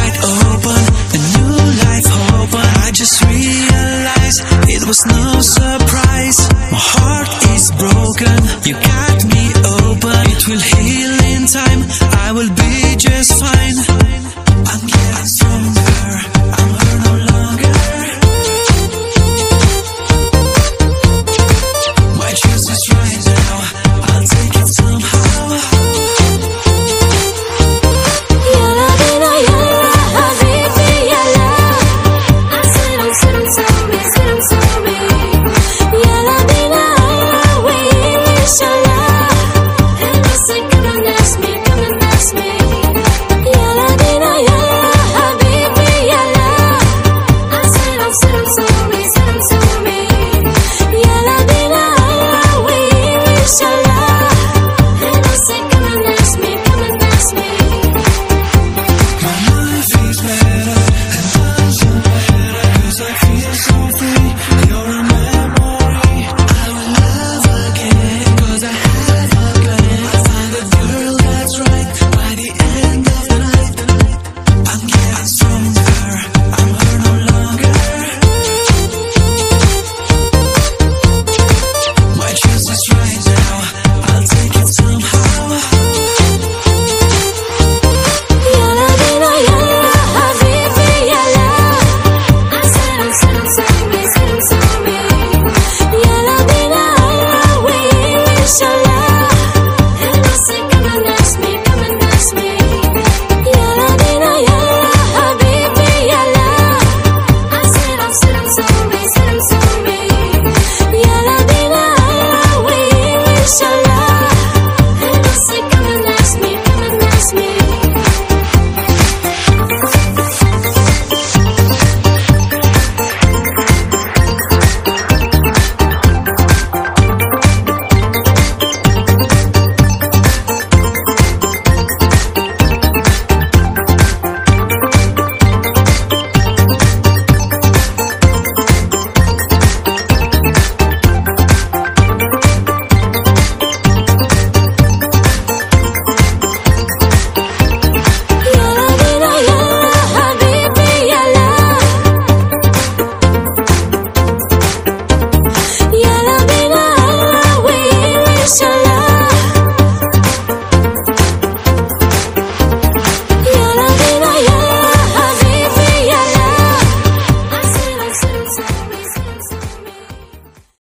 wide open, a new life open. I just realized it was no surprise. My heart is broken, you got me open. It will heal in time, I will be just fine.